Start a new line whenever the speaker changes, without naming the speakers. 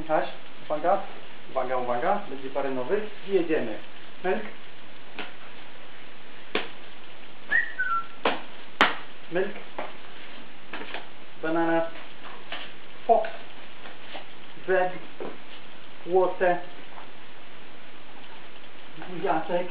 Michaś, uwaga, uwaga, uwaga, będzie parę nowych i jedziemy. Milk. Milk. Banana. Fox. Bread. Water. Buziaczek.